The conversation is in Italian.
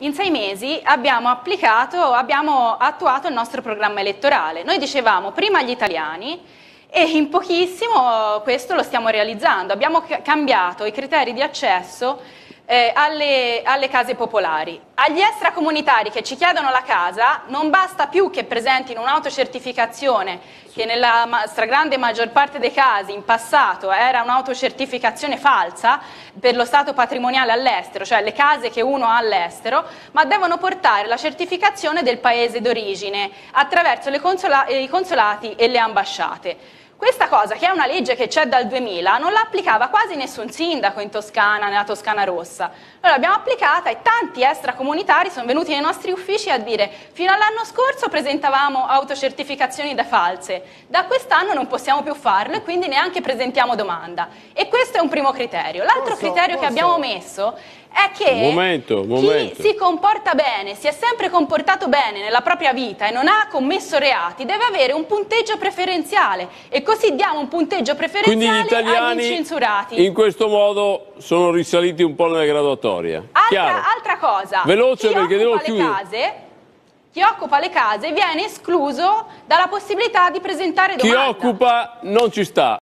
in sei mesi abbiamo applicato, abbiamo attuato il nostro programma elettorale. Noi dicevamo prima agli italiani e in pochissimo questo lo stiamo realizzando. Abbiamo cambiato i criteri di accesso eh, alle, alle, case popolari. Agli extracomunitari che ci chiedono la casa non basta più che presentino un'autocertificazione che nella stragrande maggior parte dei casi in passato era un'autocertificazione falsa per lo stato patrimoniale all'estero, cioè le case che uno ha all'estero, ma devono portare la certificazione del paese d'origine attraverso consola i consolati e le ambasciate. Questa cosa, che è una legge che c'è dal 2000, non la applicava quasi nessun sindaco in Toscana, nella Toscana Rossa. Noi l'abbiamo applicata e tanti extracomunitari sono venuti nei nostri uffici a dire fino all'anno scorso presentavamo autocertificazioni da false, da quest'anno non possiamo più farlo e quindi neanche presentiamo domanda. E questo è un primo criterio. L'altro criterio posso. che abbiamo messo è che momento, momento. chi si comporta bene, si è sempre comportato bene nella propria vita e non ha commesso reati, deve avere un punteggio preferenziale e così diamo un punteggio preferenziale agli incensurati. in questo modo sono risaliti un po' nella graduatoria. Altra, altra cosa, veloce chi perché devo chiudere. Case, chi occupa le case viene escluso dalla possibilità di presentare domanda. Chi occupa non ci sta.